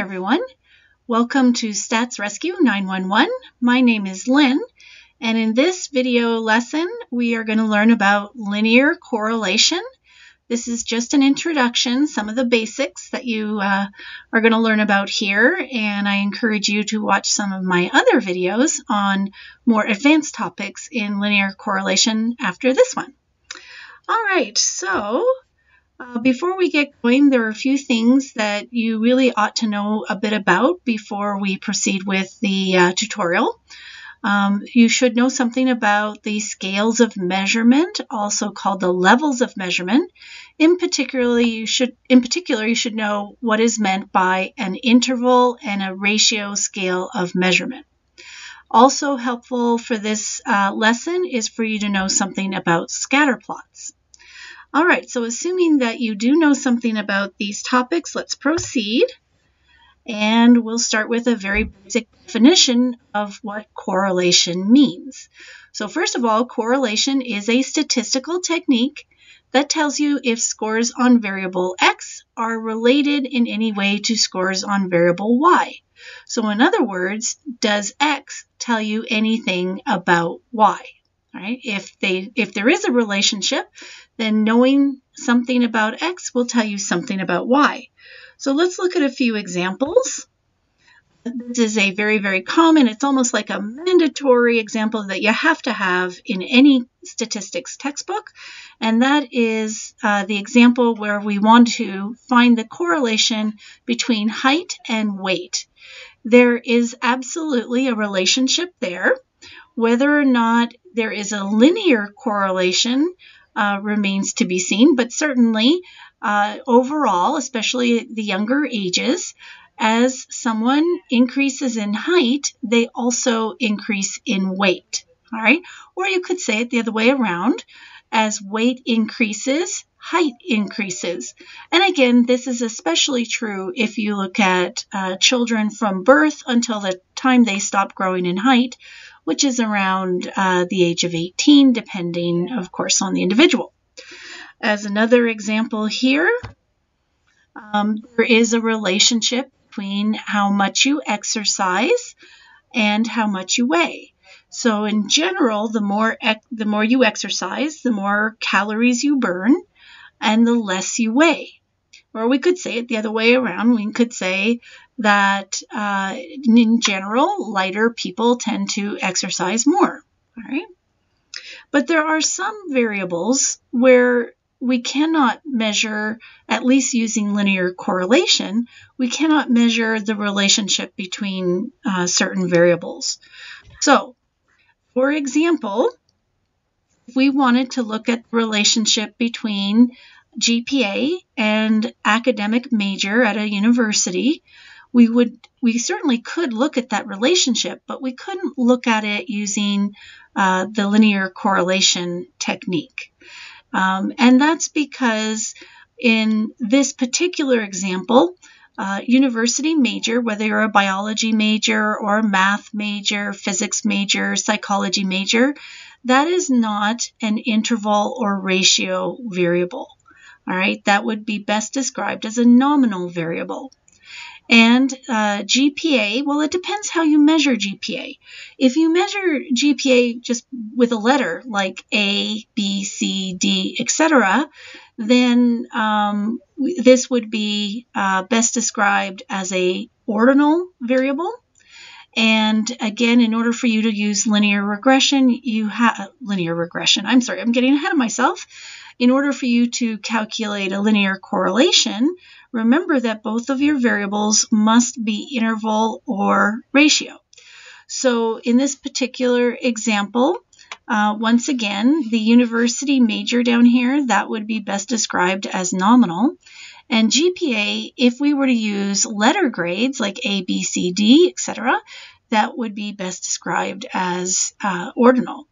everyone. Welcome to Stats Rescue 911. My name is Lynn, and in this video lesson, we are going to learn about linear correlation. This is just an introduction, some of the basics that you uh, are going to learn about here, and I encourage you to watch some of my other videos on more advanced topics in linear correlation after this one. All right, so uh, before we get going, there are a few things that you really ought to know a bit about before we proceed with the uh, tutorial. Um, you should know something about the scales of measurement, also called the levels of measurement. In particular, you should, in particular, you should know what is meant by an interval and a ratio scale of measurement. Also helpful for this uh, lesson is for you to know something about scatter plots. All right, so assuming that you do know something about these topics, let's proceed. And we'll start with a very basic definition of what correlation means. So first of all, correlation is a statistical technique that tells you if scores on variable x are related in any way to scores on variable y. So in other words, does x tell you anything about y? Right? If they if there is a relationship, then knowing something about X will tell you something about Y. So let's look at a few examples. This is a very, very common, it's almost like a mandatory example that you have to have in any statistics textbook. And that is uh, the example where we want to find the correlation between height and weight. There is absolutely a relationship there. Whether or not there is a linear correlation uh, remains to be seen, but certainly uh, overall, especially the younger ages, as someone increases in height, they also increase in weight. All right, or you could say it the other way around. As weight increases, height increases. And again, this is especially true if you look at uh, children from birth until the time they stop growing in height, which is around uh, the age of 18, depending, of course, on the individual. As another example here, um, there is a relationship between how much you exercise and how much you weigh. So in general, the more the more you exercise, the more calories you burn and the less you weigh. Or we could say it the other way around. We could say that uh, in general, lighter people tend to exercise more. All right. But there are some variables where we cannot measure, at least using linear correlation, we cannot measure the relationship between uh, certain variables. So, for example, if we wanted to look at the relationship between GPA and academic major at a university, we would we certainly could look at that relationship, but we couldn't look at it using uh, the linear correlation technique. Um, and that's because in this particular example, uh, university major, whether you're a biology major or a math major, physics major, psychology major, that is not an interval or ratio variable. All right, that would be best described as a nominal variable. And uh, GPA, well, it depends how you measure GPA. If you measure GPA just with a letter like A, B, C, D, etc., then um, this would be uh, best described as a ordinal variable. And again, in order for you to use linear regression, you have linear regression. I'm sorry, I'm getting ahead of myself. In order for you to calculate a linear correlation, remember that both of your variables must be interval or ratio. So in this particular example, uh, once again, the university major down here, that would be best described as nominal. And GPA, if we were to use letter grades like A, B, C, D, etc., that would be best described as uh, ordinal.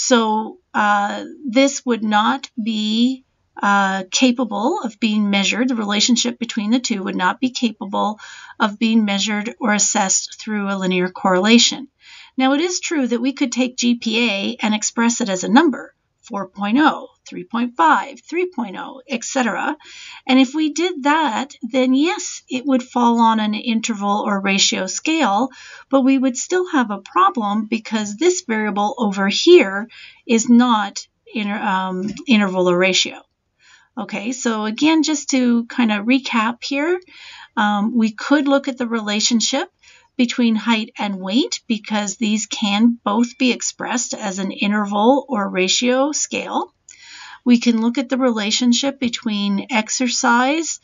So uh, this would not be uh, capable of being measured. The relationship between the two would not be capable of being measured or assessed through a linear correlation. Now, it is true that we could take GPA and express it as a number, 4.0, 3.5, 3.0, etc. And if we did that, then yes, it would fall on an interval or ratio scale, but we would still have a problem because this variable over here is not inter, um, interval or ratio. Okay, so again, just to kind of recap here, um, we could look at the relationship between height and weight because these can both be expressed as an interval or ratio scale. We can look at the relationship between exercise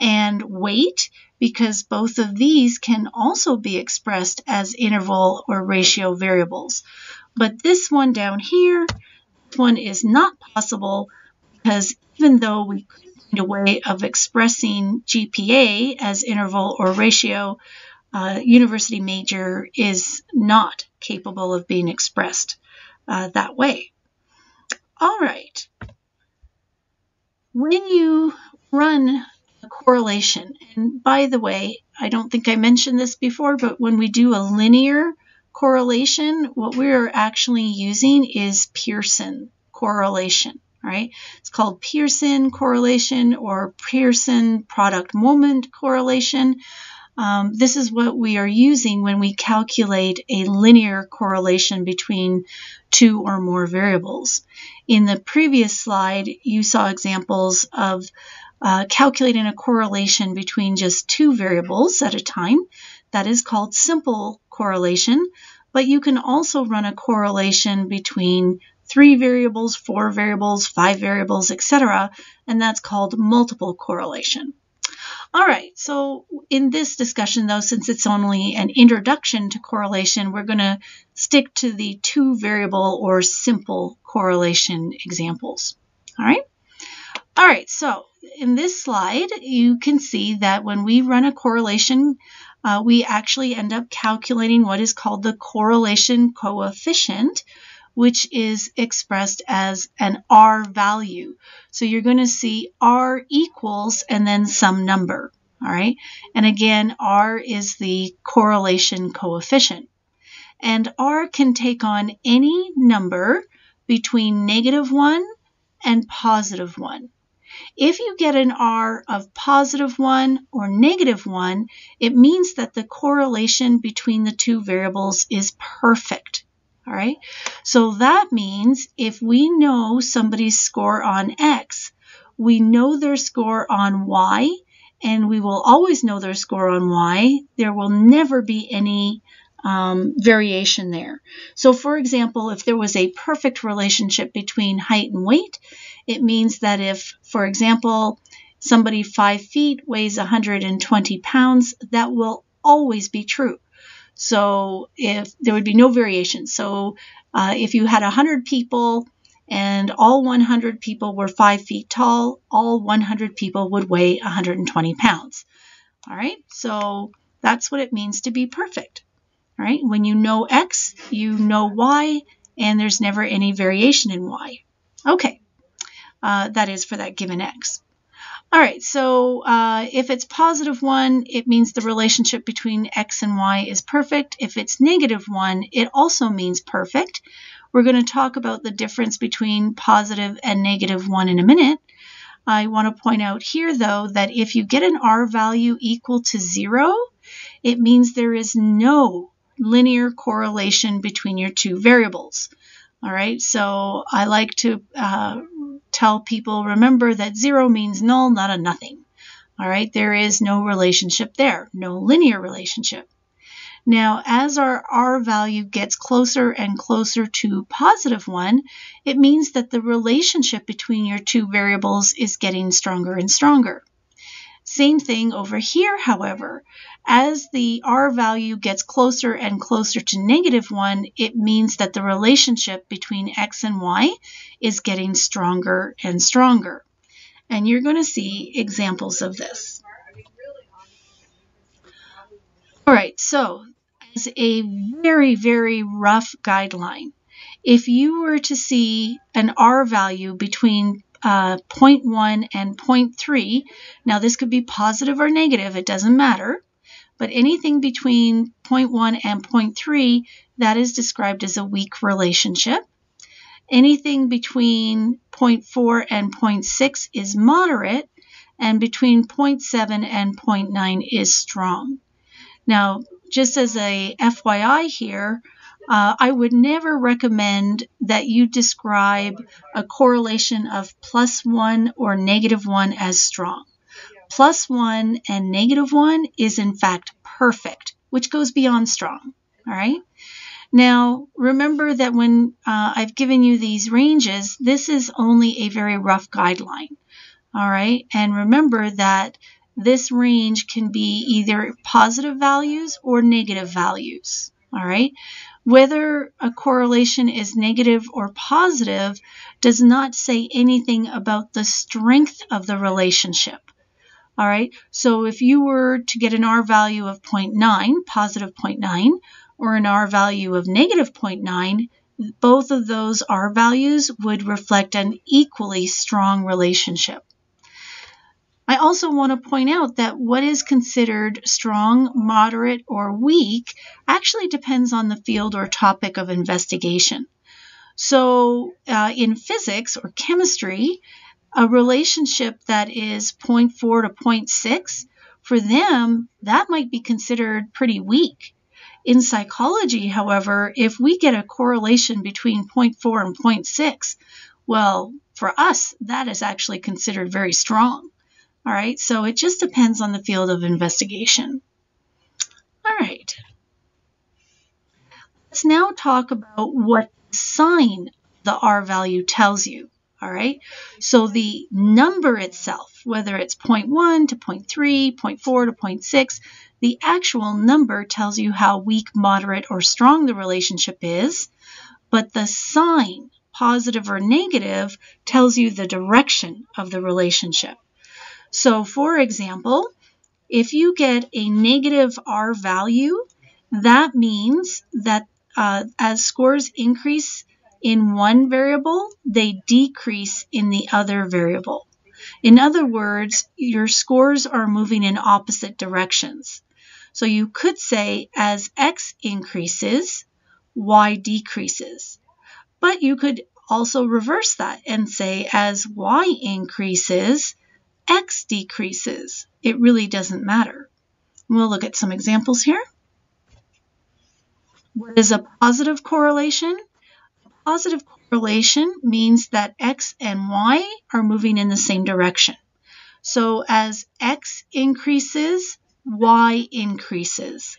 and weight because both of these can also be expressed as interval or ratio variables. But this one down here, this one is not possible because even though we could find a way of expressing GPA as interval or ratio, uh, university major is not capable of being expressed uh, that way. All right. When you run a correlation, and by the way, I don't think I mentioned this before, but when we do a linear correlation, what we're actually using is Pearson correlation, right? It's called Pearson correlation or Pearson product moment correlation. Um, this is what we are using when we calculate a linear correlation between two or more variables. In the previous slide, you saw examples of uh, calculating a correlation between just two variables at a time. That is called simple correlation, but you can also run a correlation between three variables, four variables, five variables, etc., and that's called multiple correlation. All right, so in this discussion, though, since it's only an introduction to correlation, we're going to stick to the two variable or simple correlation examples. All right. All right, so in this slide, you can see that when we run a correlation, uh, we actually end up calculating what is called the correlation coefficient, which is expressed as an R value. So you're going to see R equals and then some number. All right. And again, R is the correlation coefficient. And R can take on any number between negative 1 and positive 1. If you get an R of positive 1 or negative 1, it means that the correlation between the two variables is perfect. All right. So that means if we know somebody's score on X, we know their score on Y, and we will always know their score on Y. There will never be any um, variation there. So for example, if there was a perfect relationship between height and weight, it means that if, for example, somebody five feet weighs 120 pounds, that will always be true. So if there would be no variation. So uh, if you had 100 people and all 100 people were five feet tall, all 100 people would weigh 120 pounds. All right, so that's what it means to be perfect. All right, when you know X, you know Y, and there's never any variation in Y. Okay, uh, that is for that given X. All right, so uh, if it's positive 1, it means the relationship between x and y is perfect. If it's negative 1, it also means perfect. We're going to talk about the difference between positive and negative 1 in a minute. I want to point out here, though, that if you get an r value equal to 0, it means there is no linear correlation between your two variables. All right, so I like to uh, tell people, remember that zero means null, not a nothing. All right, there is no relationship there, no linear relationship. Now, as our R value gets closer and closer to positive 1, it means that the relationship between your two variables is getting stronger and stronger. Same thing over here, however. As the R value gets closer and closer to negative 1, it means that the relationship between x and y is getting stronger and stronger. And you're going to see examples of this. All right, so as a very, very rough guideline, if you were to see an R value between uh, 0.1 and 0.3. Now, this could be positive or negative, it doesn't matter. But anything between 0.1 and 0.3, that is described as a weak relationship. Anything between 0.4 and 0.6 is moderate, and between 0.7 and 0.9 is strong. Now, just as a FYI here, uh, I would never recommend that you describe a correlation of plus one or negative one as strong. Plus one and negative one is in fact perfect, which goes beyond strong. All right. Now, remember that when uh, I've given you these ranges, this is only a very rough guideline. All right. And remember that this range can be either positive values or negative values. All right. Whether a correlation is negative or positive does not say anything about the strength of the relationship. All right. So if you were to get an R value of 0.9, positive 0.9, or an R value of negative 0.9, both of those R values would reflect an equally strong relationship. I also want to point out that what is considered strong, moderate, or weak actually depends on the field or topic of investigation. So, uh, in physics or chemistry, a relationship that is 0.4 to 0.6, for them, that might be considered pretty weak. In psychology, however, if we get a correlation between 0.4 and 0.6, well, for us, that is actually considered very strong. All right, so it just depends on the field of investigation. All right. Let's now talk about what the sign the R value tells you. All right, so the number itself, whether it's 0.1 to 0.3, 0.4 to 0.6, the actual number tells you how weak, moderate, or strong the relationship is, but the sign, positive or negative, tells you the direction of the relationship. So for example, if you get a negative R value, that means that uh, as scores increase in one variable, they decrease in the other variable. In other words, your scores are moving in opposite directions. So you could say as x increases, y decreases. But you could also reverse that and say as y increases, x decreases. It really doesn't matter. We'll look at some examples here. What is a positive correlation? A positive correlation means that x and y are moving in the same direction. So as x increases, y increases.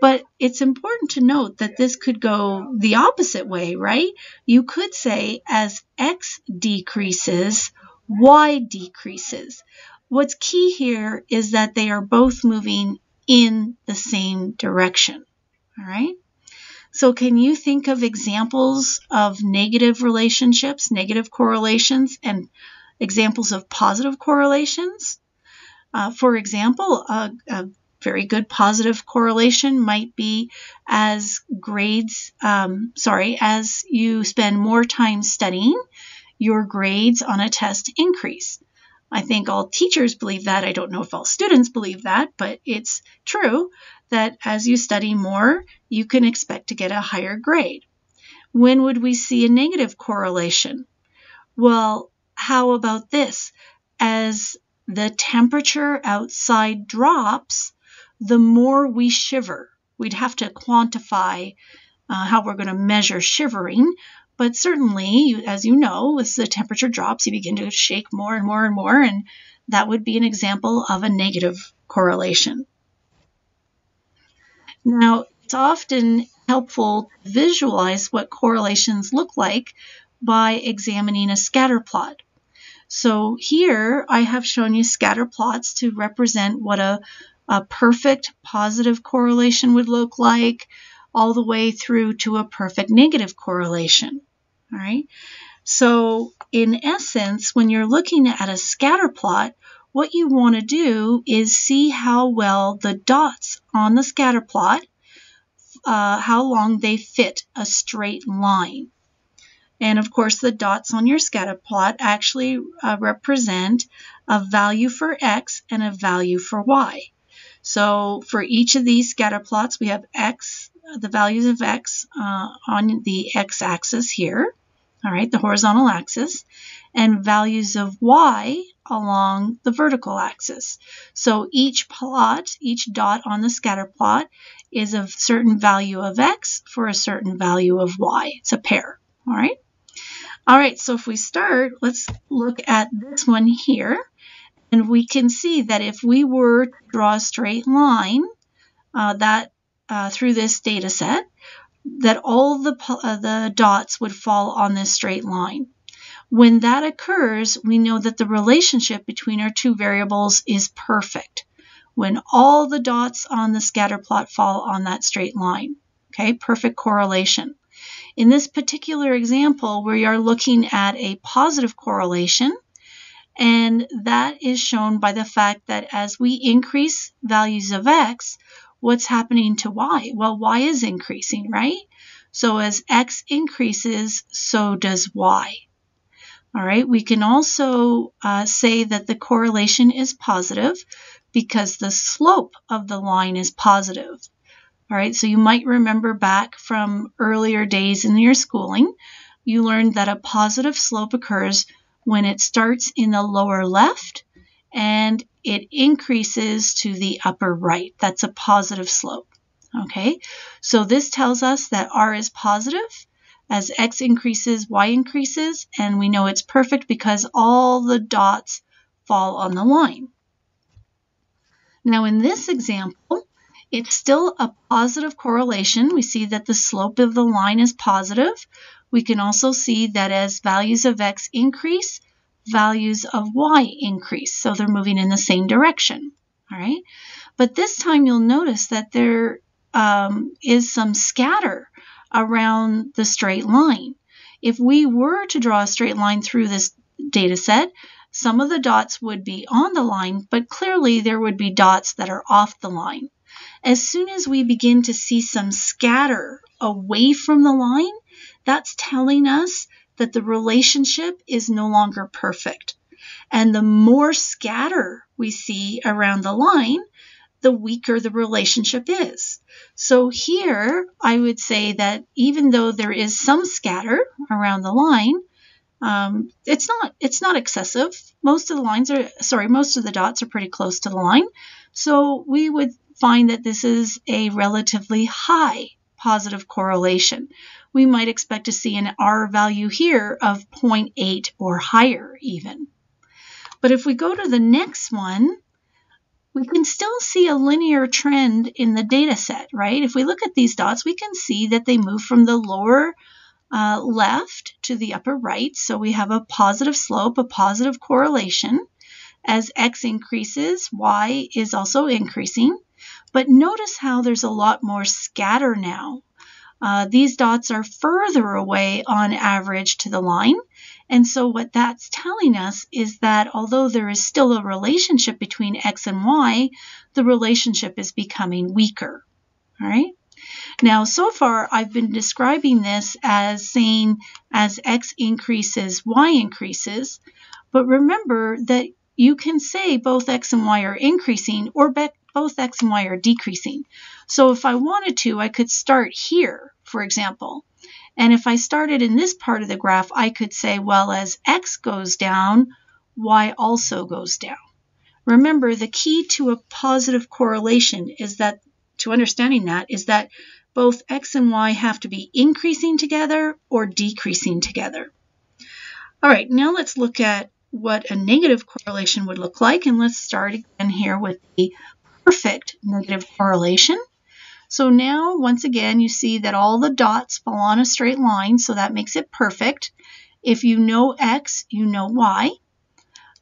But it's important to note that this could go the opposite way, right? You could say as x decreases, y decreases. What's key here is that they are both moving in the same direction. All right. So can you think of examples of negative relationships, negative correlations, and examples of positive correlations? Uh, for example, a, a, very good positive correlation might be as grades, um, sorry, as you spend more time studying, your grades on a test increase. I think all teachers believe that. I don't know if all students believe that, but it's true that as you study more, you can expect to get a higher grade. When would we see a negative correlation? Well, how about this? As the temperature outside drops, the more we shiver. We'd have to quantify uh, how we're going to measure shivering, but certainly, as you know, as the temperature drops, you begin to shake more and more and more, and that would be an example of a negative correlation. Now, it's often helpful to visualize what correlations look like by examining a scatter plot. So here I have shown you scatter plots to represent what a, a perfect positive correlation would look like all the way through to a perfect negative correlation. All right. So in essence, when you're looking at a scatter plot, what you want to do is see how well the dots on the scatter plot, uh, how long they fit a straight line. And of course, the dots on your scatter plot actually uh, represent a value for x and a value for y. So for each of these scatter plots, we have x, the values of x uh, on the x-axis here. All right, the horizontal axis, and values of y along the vertical axis. So each plot, each dot on the scatter plot is a certain value of x for a certain value of y. It's a pair, all right? All right, so if we start, let's look at this one here. And we can see that if we were to draw a straight line uh, that uh, through this data set, that all the, uh, the dots would fall on this straight line. When that occurs, we know that the relationship between our two variables is perfect. When all the dots on the scatter plot fall on that straight line. Okay, perfect correlation. In this particular example, we are looking at a positive correlation, and that is shown by the fact that as we increase values of x, what's happening to y? Well, y is increasing, right? So as x increases, so does y. All right, we can also uh, say that the correlation is positive because the slope of the line is positive. All right, so you might remember back from earlier days in your schooling, you learned that a positive slope occurs when it starts in the lower left and it increases to the upper right. That's a positive slope. Okay, so this tells us that r is positive as x increases, y increases, and we know it's perfect because all the dots fall on the line. Now in this example, it's still a positive correlation. We see that the slope of the line is positive. We can also see that as values of x increase, values of y increase. So they're moving in the same direction. All right. But this time you'll notice that there um, is some scatter around the straight line. If we were to draw a straight line through this data set, some of the dots would be on the line, but clearly there would be dots that are off the line. As soon as we begin to see some scatter away from the line, that's telling us that the relationship is no longer perfect. And the more scatter we see around the line, the weaker the relationship is. So here I would say that even though there is some scatter around the line, um, it's not it's not excessive. Most of the lines are sorry, most of the dots are pretty close to the line. So we would find that this is a relatively high positive correlation. We might expect to see an R value here of 0.8 or higher even. But if we go to the next one, we can still see a linear trend in the data set, right? If we look at these dots, we can see that they move from the lower uh, left to the upper right. So we have a positive slope, a positive correlation. As x increases, y is also increasing. But notice how there's a lot more scatter now. Uh, these dots are further away on average to the line, and so what that's telling us is that although there is still a relationship between X and Y, the relationship is becoming weaker. All right. Now, so far, I've been describing this as saying as X increases, Y increases. But remember that you can say both X and Y are increasing or both X and Y are decreasing. So if I wanted to, I could start here, for example, and if I started in this part of the graph, I could say, well, as x goes down, y also goes down. Remember, the key to a positive correlation is that, to understanding that, is that both x and y have to be increasing together or decreasing together. All right, now let's look at what a negative correlation would look like, and let's start again here with the perfect negative correlation. So now, once again, you see that all the dots fall on a straight line, so that makes it perfect. If you know x, you know y.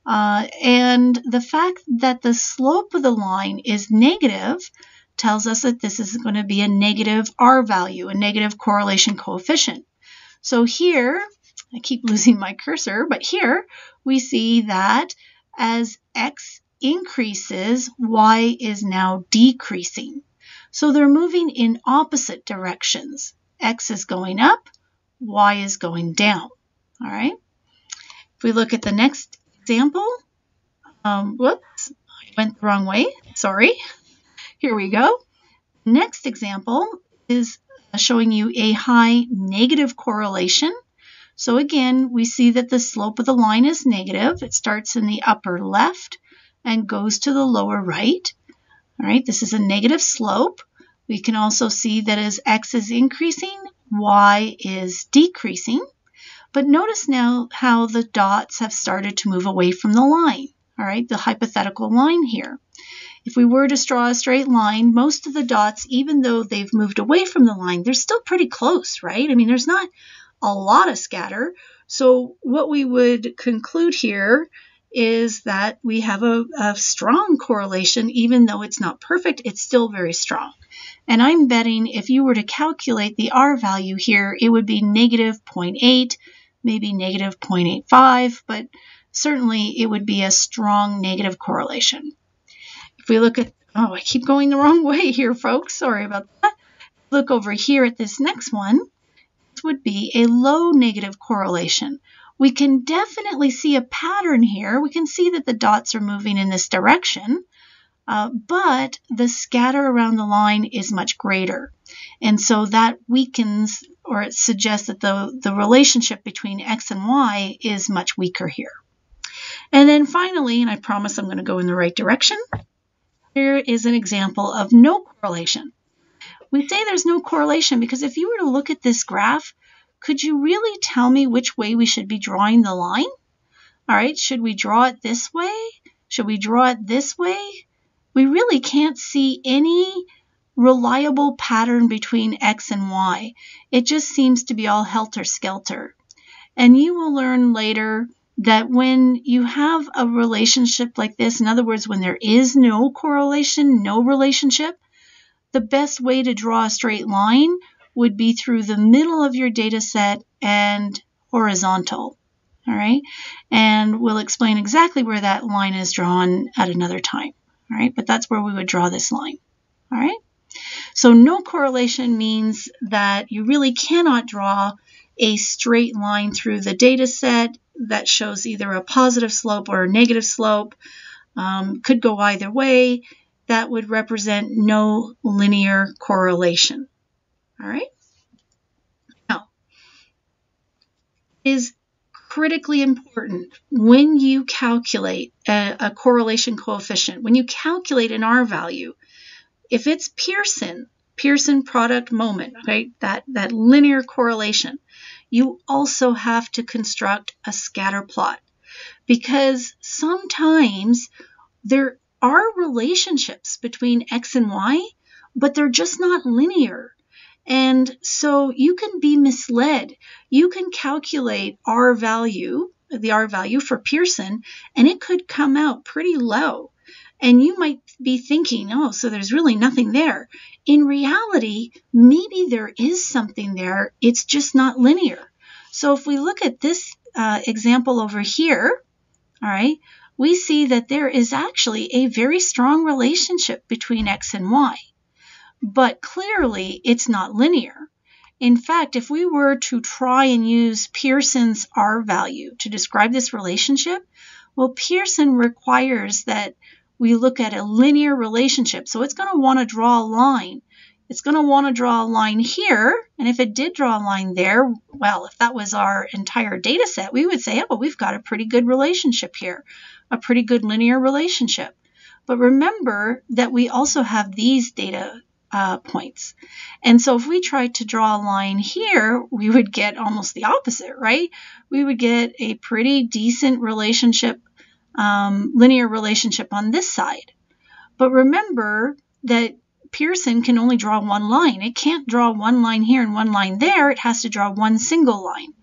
Uh, and the fact that the slope of the line is negative tells us that this is going to be a negative r value, a negative correlation coefficient. So here, I keep losing my cursor, but here we see that as x increases, y is now decreasing. So they're moving in opposite directions. X is going up, Y is going down. All right. If we look at the next example, um, whoops, I went the wrong way. Sorry. Here we go. Next example is showing you a high negative correlation. So again, we see that the slope of the line is negative. It starts in the upper left and goes to the lower right. All right, this is a negative slope. We can also see that as x is increasing, y is decreasing. But notice now how the dots have started to move away from the line, all right, the hypothetical line here. If we were to draw a straight line, most of the dots, even though they've moved away from the line, they're still pretty close, right? I mean, there's not a lot of scatter. So what we would conclude here is that we have a, a strong correlation, even though it's not perfect, it's still very strong. And I'm betting if you were to calculate the R value here, it would be negative 0.8, maybe negative 0.85, but certainly it would be a strong negative correlation. If we look at, oh, I keep going the wrong way here, folks. Sorry about that. Look over here at this next one. This would be a low negative correlation. We can definitely see a pattern here. We can see that the dots are moving in this direction, uh, but the scatter around the line is much greater. And so that weakens or it suggests that the, the relationship between x and y is much weaker here. And then finally, and I promise I'm going to go in the right direction, here is an example of no correlation. We say there's no correlation because if you were to look at this graph, could you really tell me which way we should be drawing the line? All right, should we draw it this way? Should we draw it this way? We really can't see any reliable pattern between X and Y. It just seems to be all helter-skelter. And you will learn later that when you have a relationship like this, in other words, when there is no correlation, no relationship, the best way to draw a straight line would be through the middle of your data set and horizontal. All right. And we'll explain exactly where that line is drawn at another time. All right. But that's where we would draw this line. All right. So no correlation means that you really cannot draw a straight line through the data set that shows either a positive slope or a negative slope. Um, could go either way. That would represent no linear correlation. All right. Now, is critically important when you calculate a, a correlation coefficient, when you calculate an R value, if it's Pearson, Pearson product moment, right, that, that linear correlation, you also have to construct a scatter plot because sometimes there are relationships between X and Y, but they're just not linear. And so you can be misled. You can calculate R value, the R value for Pearson, and it could come out pretty low. And you might be thinking, oh, so there's really nothing there. In reality, maybe there is something there, it's just not linear. So if we look at this uh, example over here, all right, we see that there is actually a very strong relationship between x and y. But clearly, it's not linear. In fact, if we were to try and use Pearson's R value to describe this relationship, well, Pearson requires that we look at a linear relationship. So it's going to want to draw a line. It's going to want to draw a line here. And if it did draw a line there, well, if that was our entire data set, we would say, oh, well, we've got a pretty good relationship here, a pretty good linear relationship. But remember that we also have these data uh, points. And so if we tried to draw a line here, we would get almost the opposite, right? We would get a pretty decent relationship um, linear relationship on this side. But remember that Pearson can only draw one line. It can't draw one line here and one line there. It has to draw one single line.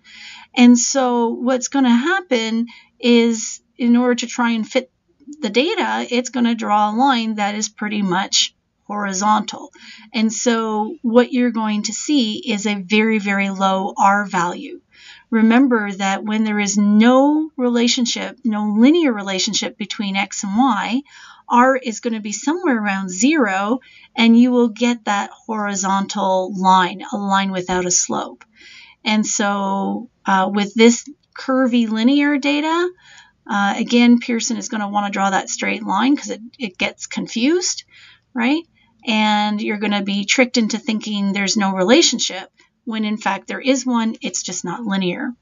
And so what's going to happen is in order to try and fit the data, it's going to draw a line that is pretty much horizontal. And so what you're going to see is a very, very low R value remember that when there is no relationship, no linear relationship between x and y, r is going to be somewhere around zero, and you will get that horizontal line, a line without a slope. And so uh, with this curvilinear data, uh, again, Pearson is going to want to draw that straight line because it, it gets confused, right? And you're going to be tricked into thinking there's no relationship when in fact there is one, it's just not linear.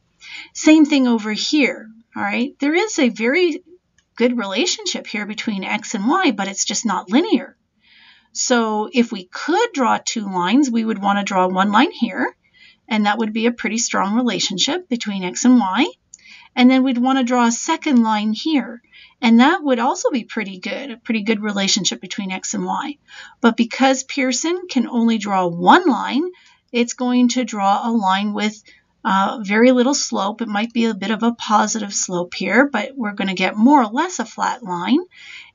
Same thing over here, all right? There is a very good relationship here between x and y, but it's just not linear. So if we could draw two lines, we would want to draw one line here, and that would be a pretty strong relationship between x and y. And then we'd want to draw a second line here. And that would also be pretty good, a pretty good relationship between x and y. But because Pearson can only draw one line, it's going to draw a line with uh, very little slope. It might be a bit of a positive slope here, but we're going to get more or less a flat line.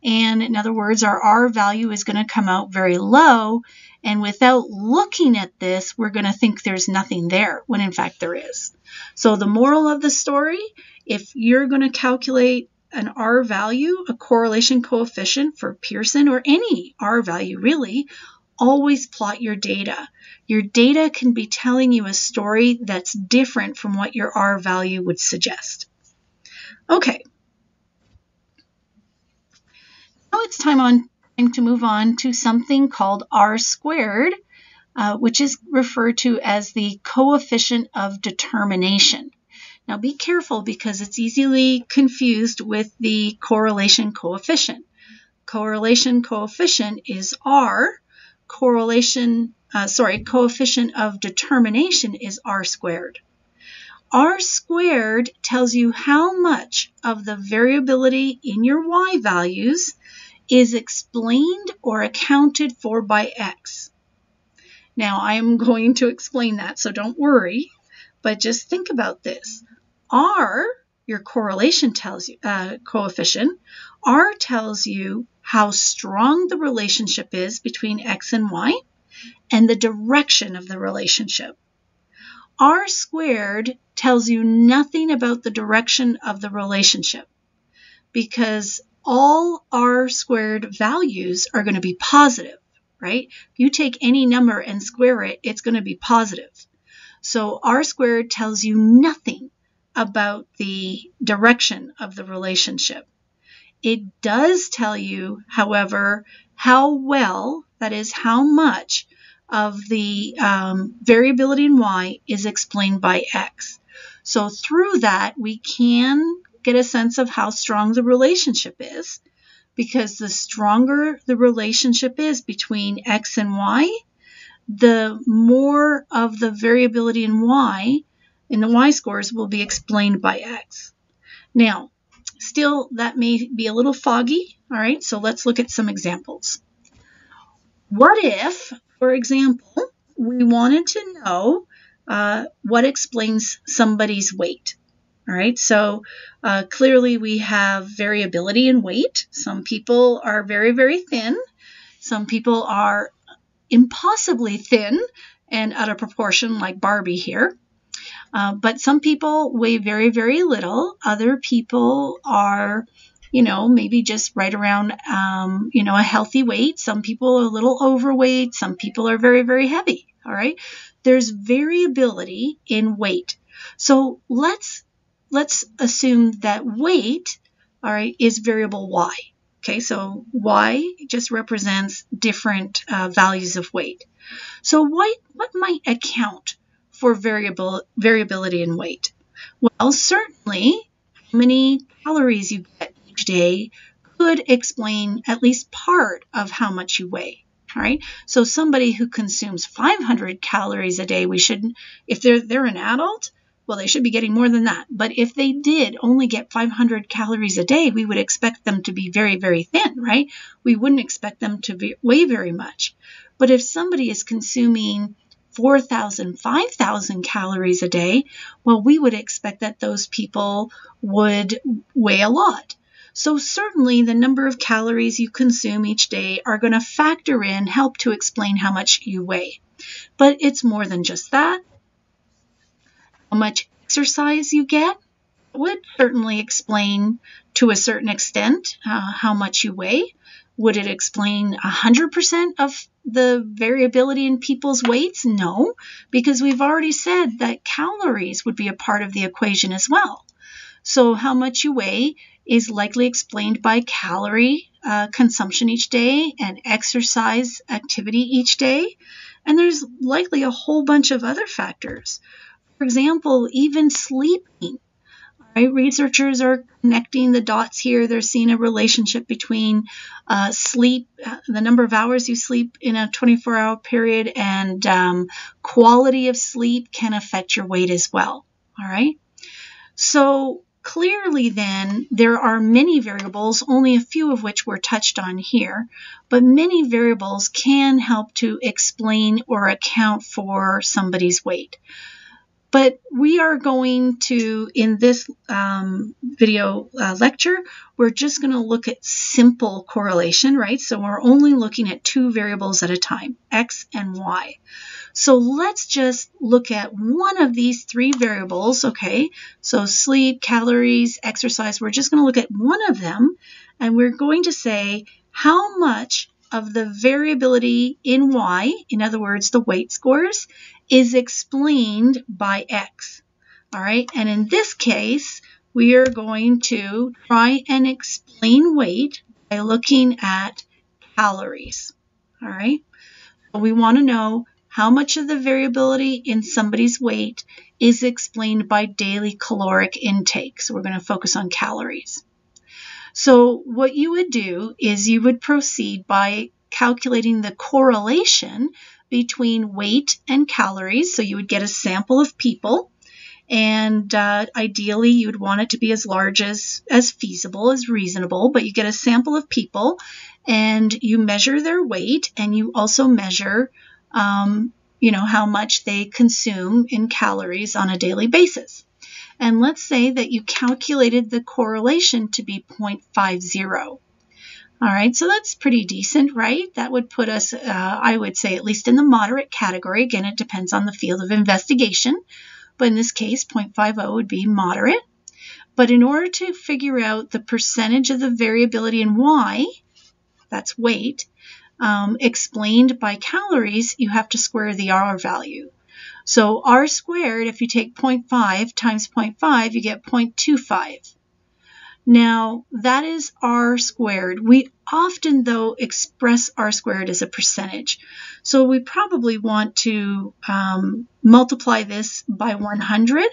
And in other words, our R value is going to come out very low. And without looking at this, we're going to think there's nothing there, when in fact there is. So the moral of the story, if you're going to calculate an R value, a correlation coefficient for Pearson or any R value really, always plot your data. Your data can be telling you a story that's different from what your R value would suggest. Okay. Now it's time on time to move on to something called R squared, uh, which is referred to as the coefficient of determination. Now be careful because it's easily confused with the correlation coefficient. Correlation coefficient is R. Correlation, uh, sorry, coefficient of determination is R squared. R squared tells you how much of the variability in your Y values is explained or accounted for by X. Now I am going to explain that, so don't worry, but just think about this. R, your correlation tells you, uh, coefficient, R tells you how strong the relationship is between X and Y and the direction of the relationship. R squared tells you nothing about the direction of the relationship because all R squared values are going to be positive, right? You take any number and square it, it's going to be positive. So R squared tells you nothing about the direction of the relationship. It does tell you, however, how well, that is, how much of the um, variability in y is explained by x. So through that, we can get a sense of how strong the relationship is because the stronger the relationship is between x and y, the more of the variability in y in the y-scores will be explained by x. Now, still, that may be a little foggy, all right, so let's look at some examples. What if, for example, we wanted to know uh, what explains somebody's weight? All right, so uh, clearly we have variability in weight. Some people are very, very thin. Some people are impossibly thin and out of proportion, like Barbie here. Uh, but some people weigh very, very little. Other people are, you know, maybe just right around, um, you know, a healthy weight. Some people are a little overweight. Some people are very, very heavy. All right. There's variability in weight. So let's let's assume that weight, all right, is variable y. Okay, so y just represents different uh, values of weight. So what, what might account for variable, variability in weight? Well, certainly how many calories you get each day could explain at least part of how much you weigh. All right. So somebody who consumes 500 calories a day, we should, if they're they're an adult, well, they should be getting more than that. But if they did only get 500 calories a day, we would expect them to be very, very thin, right? We wouldn't expect them to be, weigh very much. But if somebody is consuming 4,000, 5,000 calories a day, well, we would expect that those people would weigh a lot. So certainly the number of calories you consume each day are going to factor in, help to explain how much you weigh. But it's more than just that. How much exercise you get would certainly explain to a certain extent uh, how much you weigh. Would it explain 100% of the variability in people's weights? No, because we've already said that calories would be a part of the equation as well. So, how much you weigh is likely explained by calorie uh, consumption each day and exercise activity each day. And there's likely a whole bunch of other factors. for example, even sleeping. Right? Researchers are connecting the dots here. They're seeing a relationship between uh, sleep, uh, the number of hours you sleep in a 24 hour period, and um, quality of sleep can affect your weight as well. All right. So clearly, then, there are many variables, only a few of which were touched on here, but many variables can help to explain or account for somebody's weight. But we are going to, in this um, video uh, lecture, we're just going to look at simple correlation, right? So we're only looking at two variables at a time, x and y. So let's just look at one of these three variables, okay? So sleep, calories, exercise, we're just going to look at one of them, and we're going to say how much of the variability in y, in other words, the weight scores, is explained by x. All right, and in this case, we are going to try and explain weight by looking at calories. All right, we want to know how much of the variability in somebody's weight is explained by daily caloric intake. So we're going to focus on calories. So what you would do is you would proceed by calculating the correlation between weight and calories. So you would get a sample of people, and uh, ideally you would want it to be as large as as feasible, as reasonable. But you get a sample of people, and you measure their weight, and you also measure, um, you know, how much they consume in calories on a daily basis. And let's say that you calculated the correlation to be 0.50. All right, so that's pretty decent, right? That would put us, uh, I would say, at least in the moderate category. Again, it depends on the field of investigation, but in this case, 0.50 would be moderate. But in order to figure out the percentage of the variability in Y, that's weight, um, explained by calories, you have to square the R value. So R squared, if you take 0.5 times 0.5, you get 0.25. Now, that is r squared. We often, though, express r squared as a percentage. So we probably want to um, multiply this by 100.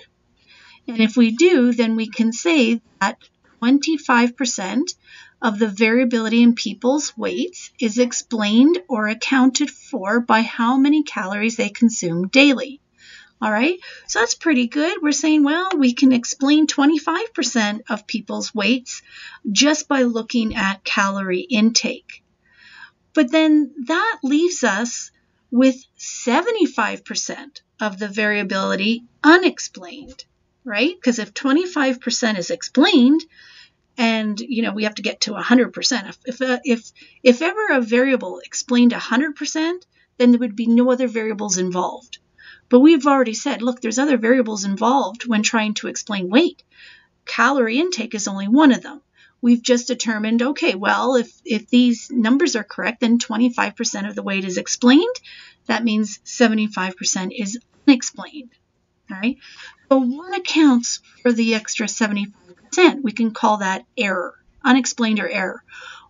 And if we do, then we can say that 25% of the variability in people's weights is explained or accounted for by how many calories they consume daily. All right, so that's pretty good. We're saying, well, we can explain 25% of people's weights just by looking at calorie intake. But then that leaves us with 75% of the variability unexplained, right? Because if 25% is explained, and you know we have to get to 100%. If if uh, if, if ever a variable explained 100%, then there would be no other variables involved. But we've already said, look, there's other variables involved when trying to explain weight. Calorie intake is only one of them. We've just determined, okay, well, if, if these numbers are correct, then 25% of the weight is explained. That means 75% is unexplained. All right. But what accounts for the extra 75%? We can call that error, unexplained or error.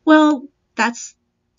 Well, that's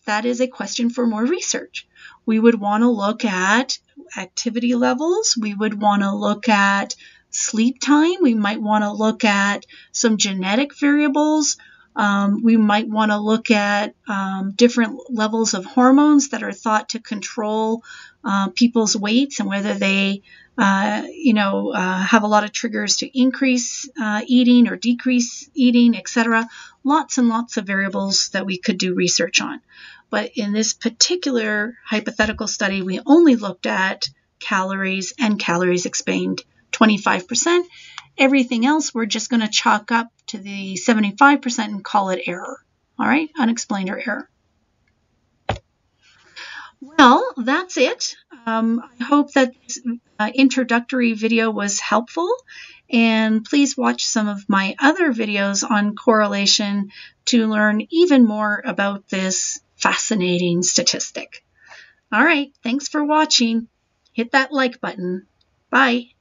that is a question for more research. We would want to look at activity levels. We would want to look at sleep time. We might want to look at some genetic variables. Um, we might want to look at um, different levels of hormones that are thought to control uh, people's weights and whether they, uh, you know, uh, have a lot of triggers to increase uh, eating or decrease eating, etc. Lots and lots of variables that we could do research on. But in this particular hypothetical study, we only looked at calories and calories explained 25%. Everything else we're just going to chalk up to the 75% and call it error. All right, unexplained or error. Well, that's it. Um, I hope that this uh, introductory video was helpful. And please watch some of my other videos on correlation to learn even more about this fascinating statistic. All right, thanks for watching. Hit that like button. Bye.